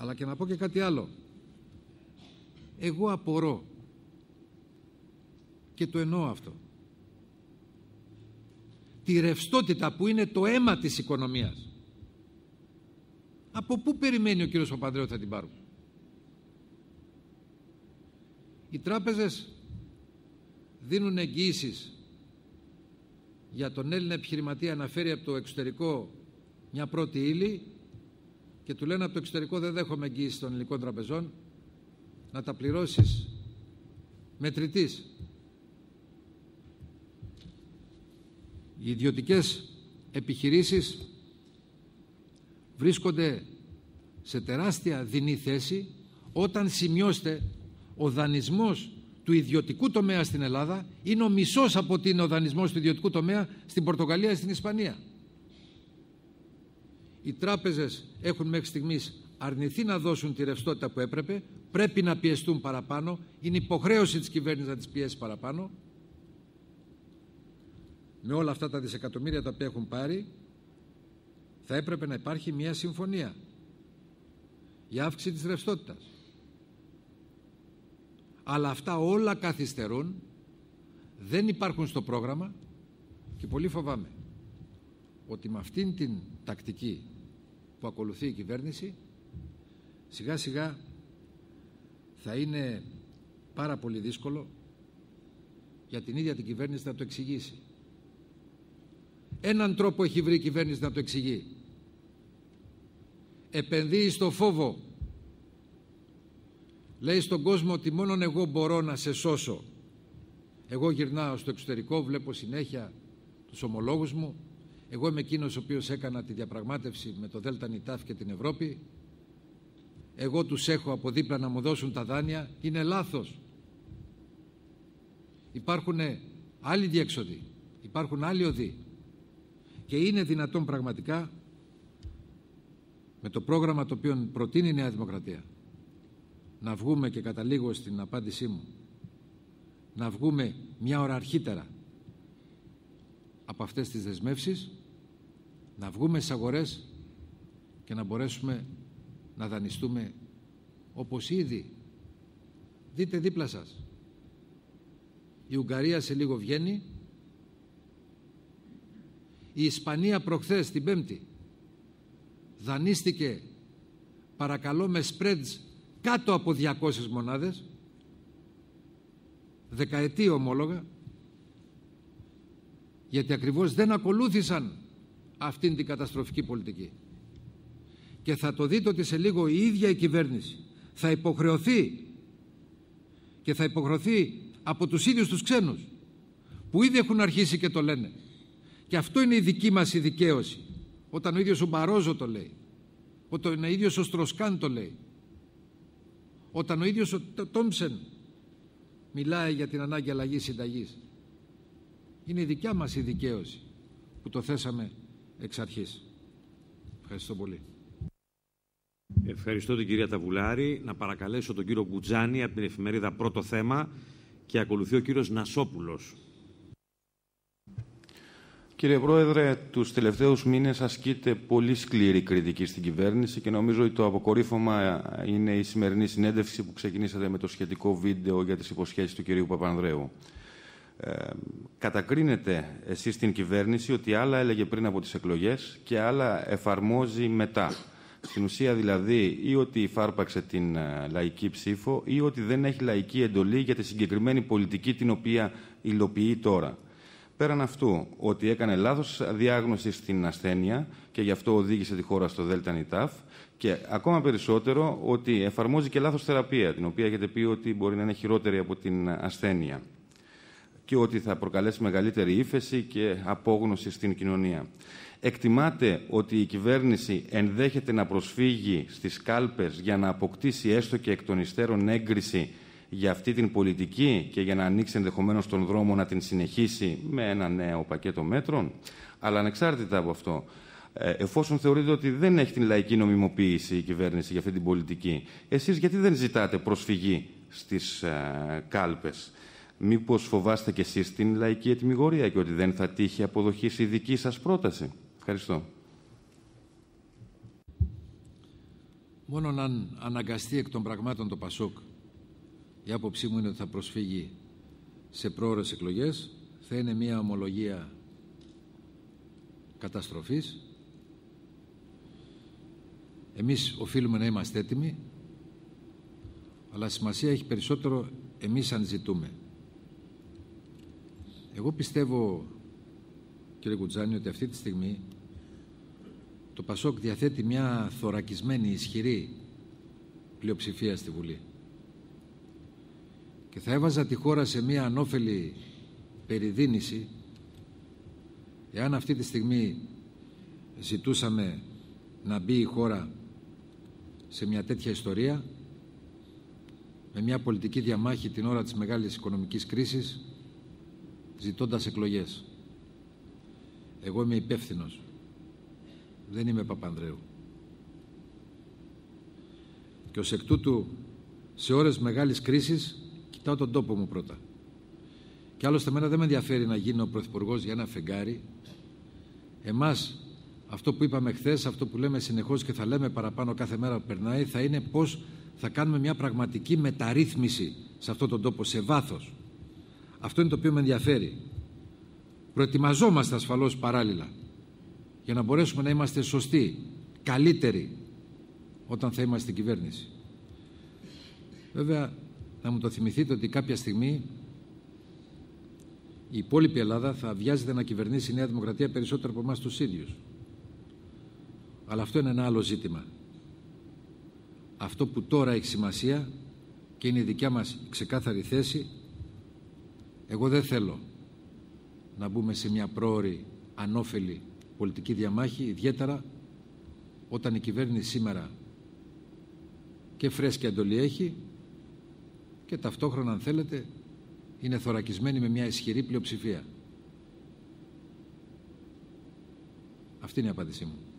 Αλλά και να πω και κάτι άλλο. Εγώ απορώ και το εννοώ αυτό. Τη ρευστότητα που είναι το αίμα της οικονομίας. Από πού περιμένει ο κύριος Παπανδρέου θα την πάρουν. Οι τράπεζες δίνουν εγγύησεις για τον Έλληνα επιχειρηματία να φέρει από το εξωτερικό μια πρώτη ύλη και του λένε από το εξωτερικό δεν δέχομαι εγγύηση των ελληνικών τραπεζών να τα πληρώσεις μετρητής. Οι ιδιωτικές επιχειρήσεις βρίσκονται σε τεράστια δινή θέση όταν σημειώστε ο δανεισμός του ιδιωτικού τομέα στην Ελλάδα είναι ο μισός από ότι είναι ο δανεισμός του ιδιωτικού τομέα στην Πορτογαλία ή στην Ισπανία. Οι τράπεζες έχουν μέχρι στιγμής αρνηθεί να δώσουν τη ρευστότητα που έπρεπε, πρέπει να πιεστούν παραπάνω, είναι υποχρέωση της κυβέρνησης να τις πιέσει παραπάνω. Με όλα αυτά τα δισεκατομμύρια τα οποία έχουν πάρει, θα έπρεπε να υπάρχει μια συμφωνία για αύξηση της ρευστότητας αλλά αυτά όλα καθυστερούν, δεν υπάρχουν στο πρόγραμμα και πολύ φοβάμαι ότι με αυτήν την τακτική που ακολουθεί η κυβέρνηση σιγά σιγά θα είναι πάρα πολύ δύσκολο για την ίδια την κυβέρνηση να το εξηγήσει. Έναν τρόπο έχει βρει η κυβέρνηση να το εξηγεί. Επενδύει στο φόβο λέει στον κόσμο ότι μόνον εγώ μπορώ να σε σώσω. Εγώ γυρνάω στο εξωτερικό, βλέπω συνέχεια τους ομολόγους μου. Εγώ είμαι εκείνος ο οποίος έκανα τη διαπραγμάτευση με το Δέλτα Νιτάφ και την Ευρώπη. Εγώ τους έχω από δίπλα να μου δώσουν τα δάνεια. Είναι λάθος. Υπάρχουν άλλοι διέξοδοι. Υπάρχουν άλλοι οδοί. Και είναι δυνατόν πραγματικά με το πρόγραμμα το οποίο προτείνει η Νέα Δημοκρατία να βγούμε και καταλήγω στην απάντησή μου να βγούμε μια ώρα αρχίτερα από αυτές τις δεσμεύσεις να βγούμε στις αγορές και να μπορέσουμε να δανειστούμε όπως ήδη. Δείτε δίπλα σας. Η Ουγγαρία σε λίγο βγαίνει. Η Ισπανία προχθές την Πέμπτη δανείστηκε παρακαλώ με spreads κάτω από 200 μονάδες. Δεκαετή ομόλογα. Γιατί ακριβώς δεν ακολούθησαν αυτήν την καταστροφική πολιτική και θα το δείτε ότι σε λίγο η ίδια η κυβέρνηση θα υποχρεωθεί και θα υποχρεωθεί από τους ίδιους τους ξένους που ήδη έχουν αρχίσει και το λένε και αυτό είναι η δική μας η δικαίωση όταν ο ίδιος ο Μπαρόζο το λέει όταν ο ίδιος ο Στροσκάν το λέει όταν ο ίδιος ο Τόμψεν μιλάει για την ανάγκη αλλαγής συνταγής. Είναι η δικιά μας η δικαίωση που το θέσαμε εξ αρχής. Ευχαριστώ πολύ. Ευχαριστώ την κυρία Ταβουλάρη. Να παρακαλέσω τον κύριο Μπουτζάνη από την εφημερίδα Πρώτο Θέμα και ακολουθεί ο κύριος Νασόπουλος. Κύριε Πρόεδρε, τους τελευταίους μήνες ασκείται πολύ σκληρή κριτική στην κυβέρνηση και νομίζω ότι το αποκορύφωμα είναι η σημερινή συνέντευξη που ξεκινήσατε με το σχετικό βίντεο για τις υποσχέσεις του κυρίου Παπανδρέου. Ε, κατακρίνετε εσείς την κυβέρνηση ότι άλλα έλεγε πριν από τις εκλογές και άλλα εφαρμόζει μετά. Στην ουσία δηλαδή ή ότι υφάρπαξε την ε, λαϊκή ψήφο ή ότι δεν έχει λαϊκή εντολή για τη συγκεκριμένη πολιτική την οποία υλοποιεί τώρα. Πέραν αυτού, ότι έκανε λάθος διάγνωση στην ασθένεια και γι' αυτό οδήγησε τη χώρα στο ΔΝΤ και ακόμα περισσότερο ότι εφαρμόζει και λάθος θεραπεία, την οποία έχετε πει ότι μπορεί να είναι χειρότερη από την ασθένεια και ότι θα προκαλέσει μεγαλύτερη ύφεση και απόγνωση στην κοινωνία. Εκτιμάτε ότι η κυβέρνηση ενδέχεται να προσφύγει στις κάλπες για να αποκτήσει έστω και εκ των υστέρων έγκριση για αυτή την πολιτική και για να ανοίξει ενδεχομένως τον δρόμο να την συνεχίσει με ένα νέο πακέτο μέτρων. Αλλά ανεξάρτητα από αυτό, ε, εφόσον θεωρείτε ότι δεν έχει την λαϊκή νομιμοποίηση η κυβέρνηση για αυτή την πολιτική, εσείς γιατί δεν ζητάτε προσφυγή στις ε, κάλπες; Μήπως φοβάστε κι εσείς την λαϊκή ετοιμιγορία και ότι δεν θα τύχει αποδοχής η δική σας πρόταση; Ευχαριστώ. Μόνον αν αναγκαστεί εκ των πραγμάτων το Πασόκ η άποψή μου είναι ότι θα προσφύγει σε πρόορες εκλογές θα είναι μια ομολογία καταστροφής εμείς οφείλουμε να είμαστε έτοιμοι αλλά σημασία έχει περισσότερο εμείς αν ζητούμε εγώ πιστεύω κύριε Κουτζάνη ότι αυτή τη στιγμή το Πασόκ διαθέτει μια θωρακισμένη ισχυρή πλειοψηφία στη Βουλή. Και θα έβαζα τη χώρα σε μια ανώφελη περιδίνηση εάν αυτή τη στιγμή ζητούσαμε να μπει η χώρα σε μια τέτοια ιστορία με μια πολιτική διαμάχη την ώρα της μεγάλης οικονομικής κρίσης ζητώντας εκλογές. Εγώ είμαι υπεύθυνος. Δεν είμαι Παπανδρέου. Και ως εκ τούτου σε ώρες μεγάλης κρίσης κοιτάω τον τόπο μου πρώτα. Και άλλωστε εμένα δεν με ενδιαφέρει να γίνω πρωθυπουργός για ένα φεγγάρι. Εμάς αυτό που είπαμε χθες, αυτό που λέμε συνεχώς και θα λέμε παραπάνω κάθε μέρα που περνάει, θα είναι πώς θα κάνουμε μια πραγματική μεταρρύθμιση σε αυτόν τον τόπο, σε βάθος. Αυτό είναι το οποίο με ενδιαφέρει. Προετοιμαζόμαστε ασφαλώς παράλληλα για να μπορέσουμε να είμαστε σωστοί, καλύτεροι όταν θα είμαστε στην κυβέρνηση. Βέβαια, να μου το θυμηθείτε ότι κάποια στιγμή η υπόλοιπη Ελλάδα θα βιάζεται να κυβερνήσει η Νέα Δημοκρατία περισσότερο από εμάς τους ίδιους. Αλλά αυτό είναι ένα άλλο ζήτημα. Αυτό που τώρα έχει σημασία και είναι η δικιά μας ξεκάθαρη θέση εγώ δεν θέλω να μπούμε σε μια πρόορη ανώφελη πολιτική διαμάχη ιδιαίτερα όταν η κυβέρνηση σήμερα και φρέσκια εντολή έχει και ταυτόχρονα αν θέλετε είναι θωρακισμένη με μια ισχυρή πλειοψηφία. Αυτή είναι η απάντησή μου.